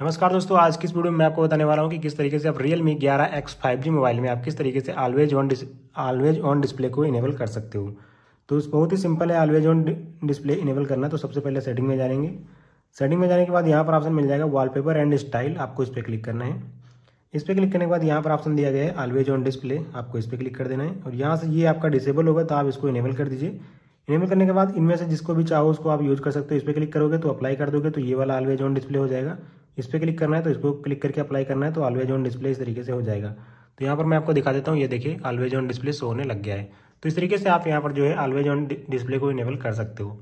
नमस्कार दोस्तों, आज की इस वीडियो में मैं आपको बताने वाला हूँ कि किस तरीके से आप रियल मी ग्यारह एक्स फाइव जी मोबाइल में आप किस तरीके से always on always on display को इनेबल कर सकते हो। तो बहुत ही सिंपल है ऑलवेज ऑन डिस्प्ले इनेबल करना। तो सबसे पहले सेटिंग में जाएँगे सेटिंग में जाने के बाद यहाँ पर ऑप्शन मिल जाएगा वॉलपेपर एंड स्टाइल आपको इस पर क्लिक करना है। इस पर क्लिक करने के बाद यहाँ पर ऑप्शन दिया गया है ऑलवेज ऑन डिस्प्ले आपको इस पर क्लिक कर देना है। और यहाँ से ये आपका डिसेबल होगा तो आप इसको इनेबल कर दीजिए। इनेबल करने के बाद इनमें से जिसको भी चाहो उसको आप यूज़ कर सकते हो। इस पर क्लिक करोगे तो अप्लाई कर दोगे तो ये वाला ऑलवेज ऑन डिस्प्ले हो जाएगा। इस पर क्लिक करना है तो इसको क्लिक करके अप्लाई करना है तो ऑलवेज ऑन डिस्प्ले इस तरीके से हो जाएगा। तो यहाँ पर मैं आपको दिखा देता हूँ, ये देखिए ऑलवेज ऑन डिस्प्ले शो होने लग गया है। तो इस तरीके से आप यहाँ पर जो है ऑलवेज ऑन डिस्प्ले को इनेबल कर सकते हो।